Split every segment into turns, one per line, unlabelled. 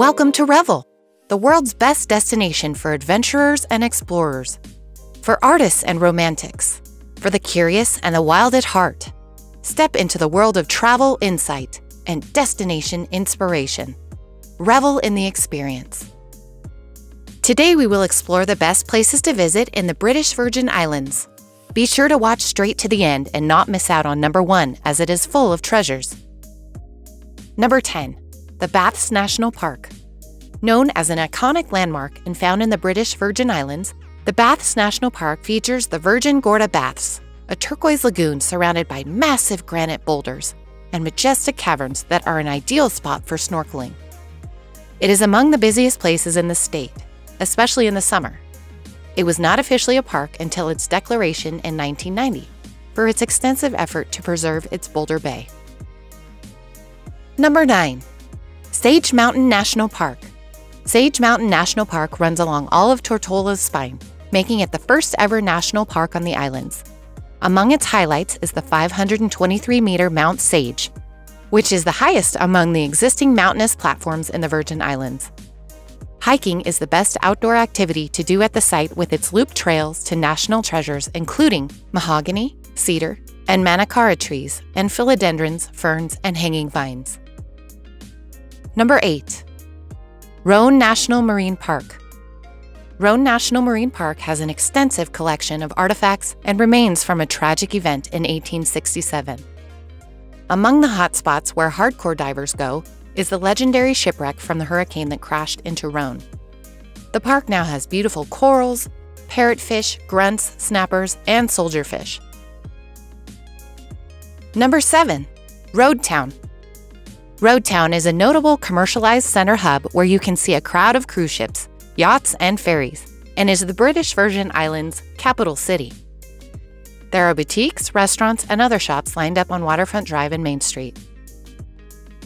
Welcome to Revel, the world's best destination for adventurers and explorers, for artists and romantics, for the curious and the wild at heart. Step into the world of travel insight and destination inspiration. Revel in the experience. Today, we will explore the best places to visit in the British Virgin Islands. Be sure to watch straight to the end and not miss out on number one, as it is full of treasures. Number 10. The Baths National Park. Known as an iconic landmark and found in the British Virgin Islands, the Baths National Park features the Virgin Gorda Baths, a turquoise lagoon surrounded by massive granite boulders and majestic caverns that are an ideal spot for snorkeling. It is among the busiest places in the state, especially in the summer. It was not officially a park until its declaration in 1990 for its extensive effort to preserve its boulder bay. Number 9. Sage Mountain National Park. Sage Mountain National Park runs along all of Tortola's spine, making it the first ever national park on the islands. Among its highlights is the 523 meter Mount Sage, which is the highest among the existing mountainous platforms in the Virgin Islands. Hiking is the best outdoor activity to do at the site with its loop trails to national treasures including mahogany, cedar, and manilkara trees, and philodendrons, ferns, and hanging vines. Number 8. Rhone National Marine Park. Rhone National Marine Park has an extensive collection of artifacts and remains from a tragic event in 1867. Among the hotspots where hardcore divers go is the legendary shipwreck from the hurricane that crashed into Rhone. The park now has beautiful corals, parrotfish, grunts, snappers, and soldierfish. Number 7. Road Town. Road Town is a notable commercialized center hub where you can see a crowd of cruise ships, yachts, and ferries, and is the British Virgin Islands' capital city. There are boutiques, restaurants, and other shops lined up on Waterfront Drive and Main Street.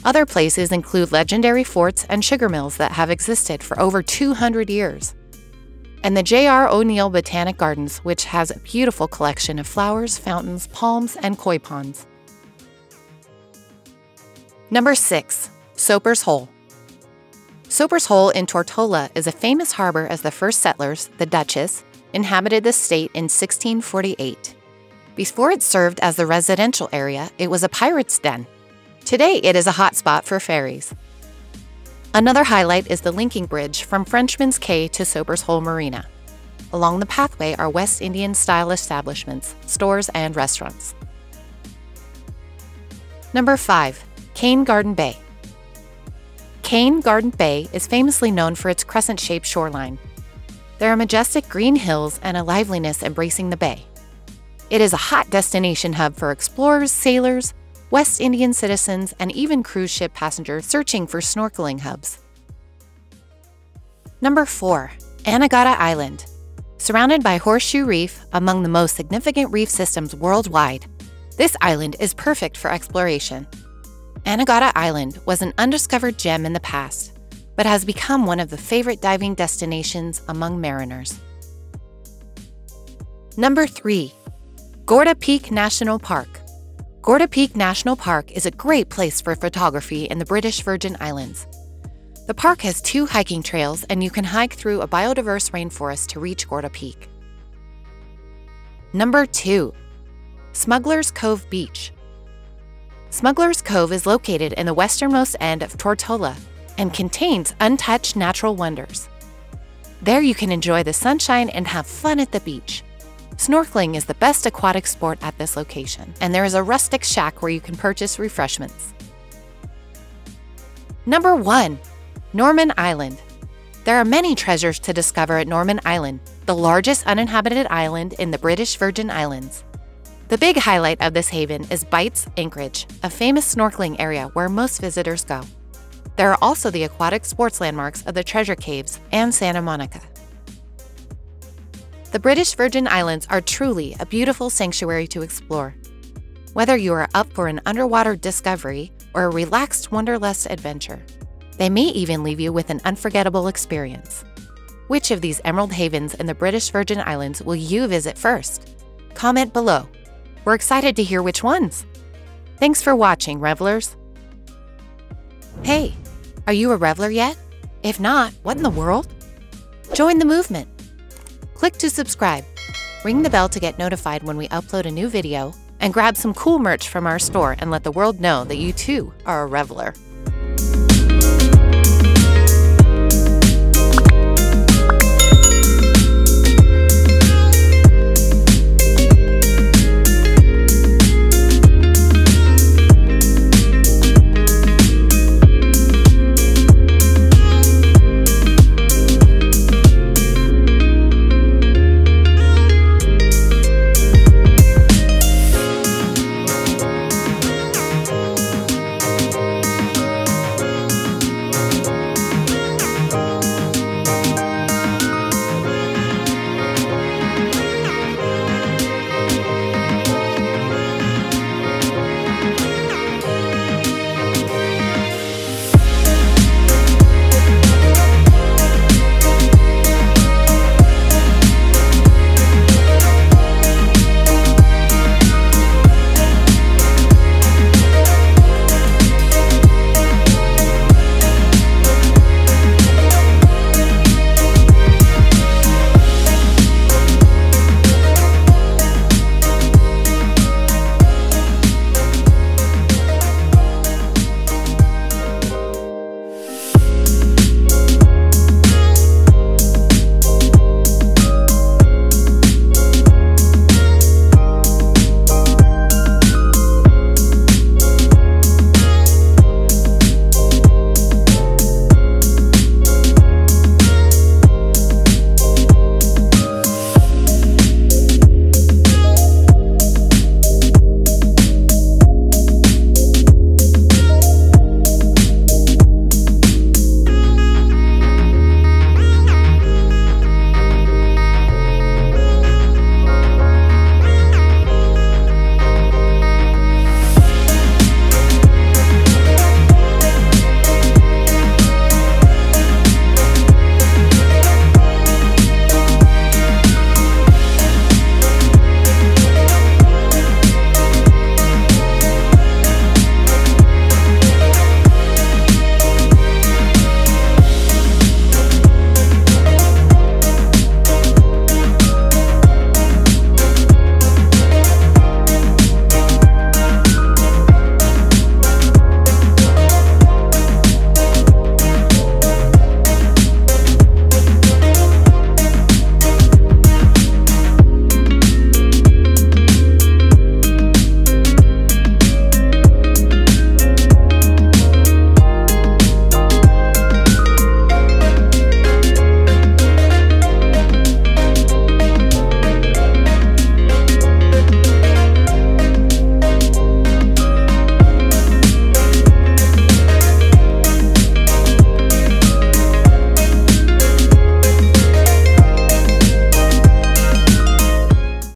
Other places include legendary forts and sugar mills that have existed for over 200 years. And the J.R. O'Neal Botanic Gardens, which has a beautiful collection of flowers, fountains, palms, and koi ponds. Number 6. Soper's Hole. Soper's Hole in Tortola is a famous harbor as the first settlers, the Dutches, inhabited the state in 1648. Before it served as the residential area, it was a pirate's den. Today, it is a hotspot for ferries. Another highlight is the linking bridge from Frenchman's Cay to Soper's Hole Marina. Along the pathway are West Indian style establishments, stores, and restaurants. Number 5. Cane Garden Bay. Cane Garden Bay is famously known for its crescent shaped shoreline. There are majestic green hills and a liveliness embracing the bay. It is a hot destination hub for explorers, sailors, West Indian citizens, and even cruise ship passengers searching for snorkeling hubs. Number 4. Anegada Island. Surrounded by Horseshoe Reef, among the most significant reef systems worldwide, this island is perfect for exploration. Anegada Island was an undiscovered gem in the past, but has become one of the favorite diving destinations among mariners. Number 3. Gorda Peak National Park. Gorda Peak National Park is a great place for photography in the British Virgin Islands. The park has two hiking trails, and you can hike through a biodiverse rainforest to reach Gorda Peak. Number 2. Smuggler's Cove Beach. Smuggler's Cove is located in the westernmost end of Tortola and contains untouched natural wonders. There you can enjoy the sunshine and have fun at the beach. Snorkeling is the best aquatic sport at this location, and there is a rustic shack where you can purchase refreshments. Number 1. Norman Island. There are many treasures to discover at Norman Island, the largest uninhabited island in the British Virgin Islands. The big highlight of this haven is Bites Anchorage, a famous snorkeling area where most visitors go. There are also the aquatic sports landmarks of the Treasure Caves and Santa Monica. The British Virgin Islands are truly a beautiful sanctuary to explore. Whether you are up for an underwater discovery or a relaxed wanderlust adventure, they may even leave you with an unforgettable experience. Which of these emerald havens in the British Virgin Islands will you visit first? Comment below. We're excited to hear which ones. Thanks for watching, revelers. Hey, are you a reveler yet? If not, what in the world? Join the movement. Click to subscribe, ring the bell to get notified when we upload a new video, and grab some cool merch from our store and let the world know that you too are a reveler.